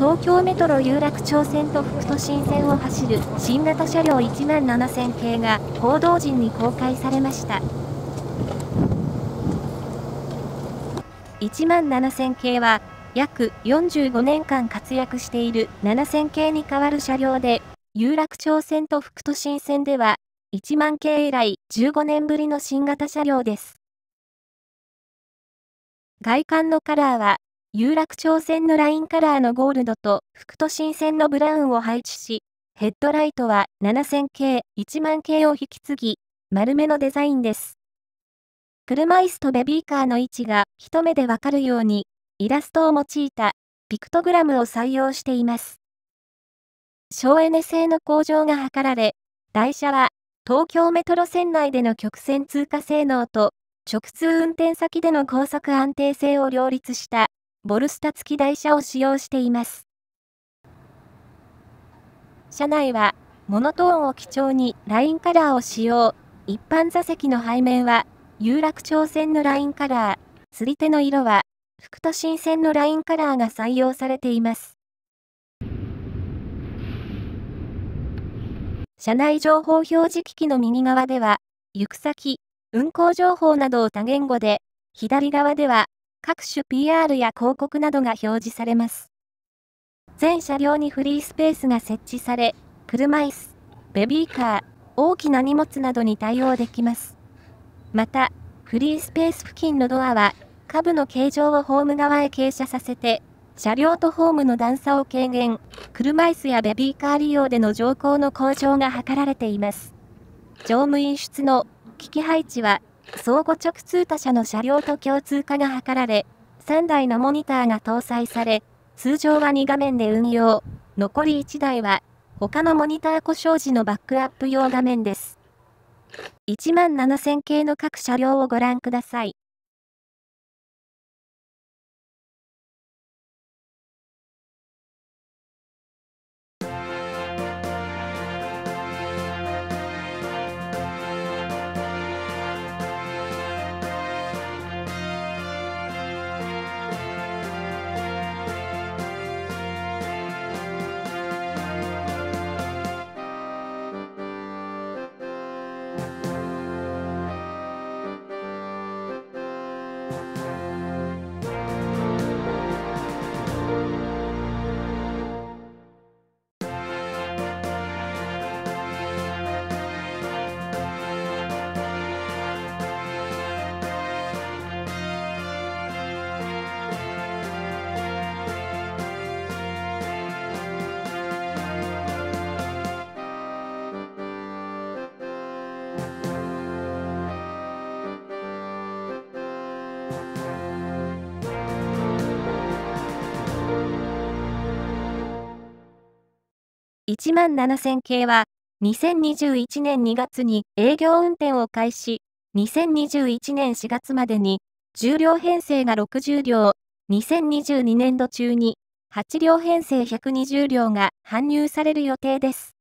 東京メトロ有楽町線と副都心線を走る新型車両1万7000系が報道陣に公開されました。1万7000系は約45年間活躍している7000系に代わる車両で、有楽町線と副都心線では1万系以来15年ぶりの新型車両です。外観のカラーは有楽町線のラインカラーのゴールドと副都心線のブラウンを配置し、ヘッドライトは7000系、1万系を引き継ぎ、丸めのデザインです。車椅子とベビーカーの位置が一目でわかるように、イラストを用いたピクトグラムを採用しています。省エネ性の向上が図られ、台車は東京メトロ線内での曲線通過性能と直通運転先での高速安定性を両立したボルスタ付き台車を使用しています。車内はモノトーンを基調にラインカラーを使用。一般座席の背面は有楽町線のラインカラー。釣り手の色は副都心線のラインカラーが採用されています。車内情報表示機器の右側では、行く先、運行情報などを多言語で、左側では各種 PR や広告などが表示されます。全車両にフリースペースが設置され、車椅子、ベビーカー、大きな荷物などに対応できます。また、フリースペース付近のドアは、下部の形状をホーム側へ傾斜させて、車両とホームの段差を軽減、車椅子やベビーカー利用での乗降の向上が図られています。乗務員室の機器配置は、相互直通他社の車両と共通化が図られ、3台のモニターが搭載され、通常は2画面で運用、残り1台は、他のモニター故障時のバックアップ用画面です。1万7000系の各車両をご覧ください。1万7000系は、2021年2月に営業運転を開始、2021年4月までに、10両編成が60両、2022年度中に、8両編成120両が搬入される予定です。